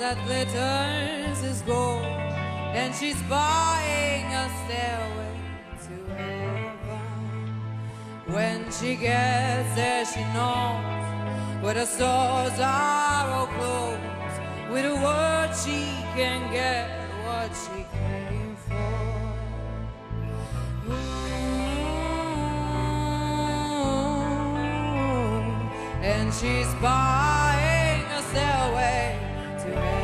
that glitters is gold, and she's buying a stairway to heaven. When she gets there, she knows where the stores are all closed. With a word, she can get what she came for. and she's buying a stairway to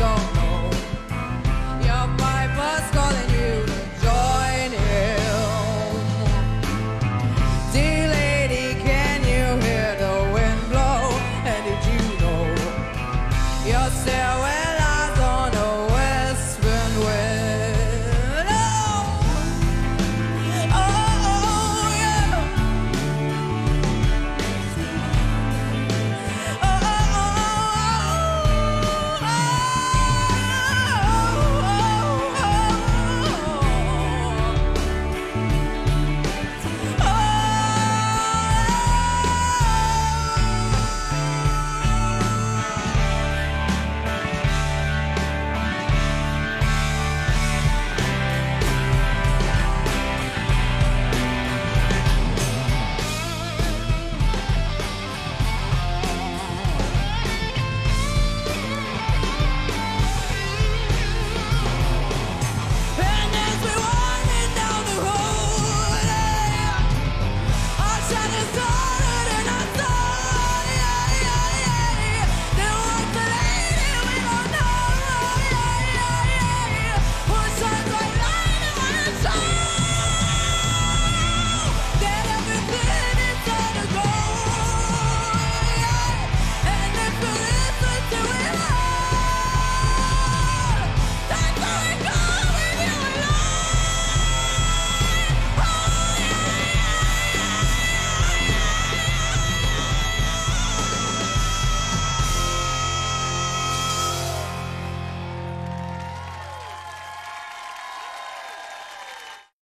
in